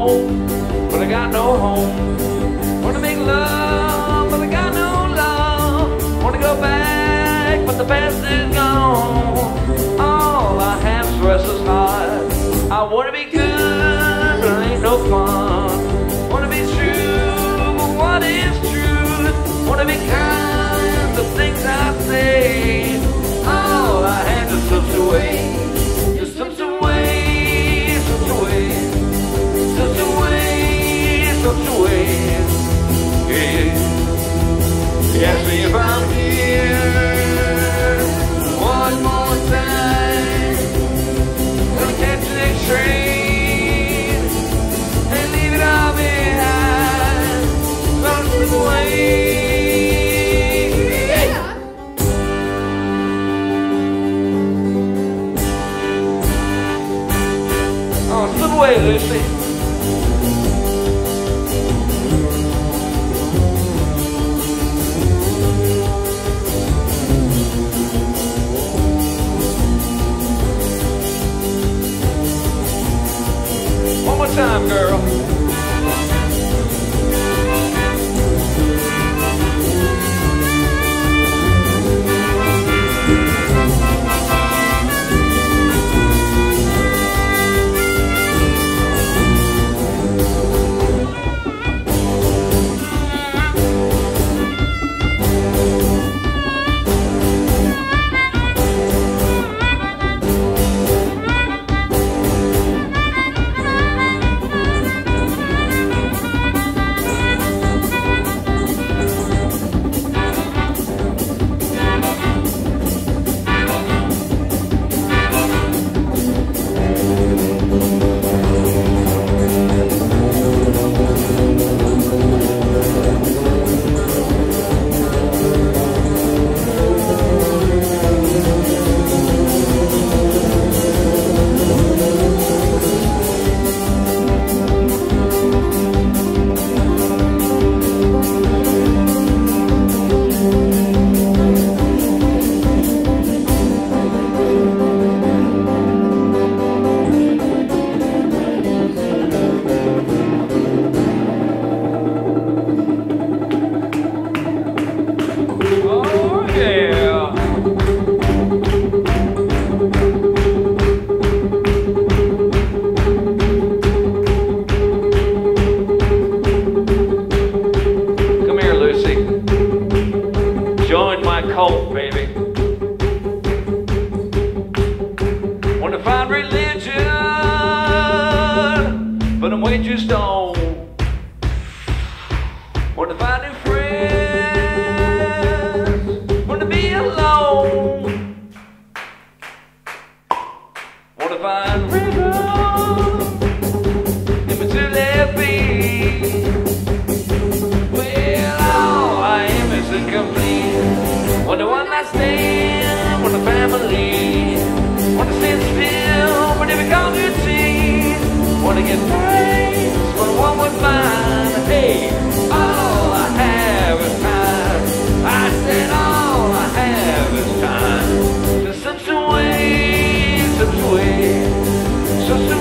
home, but I got no home. Wanna make love, but I got no love. Wanna go back, but the past is gone. All I have is restless heart. I wanna be good, Baby. Want to find religion, but I'm way too stoned. Want to find new stand, want a family. To stand still, but never come to see. Want to get praise for one with mine. Hey, all I have is time. I said all I have is time. Just slips away, slips away, slips away, slips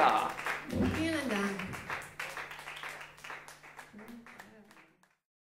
Yeehaw.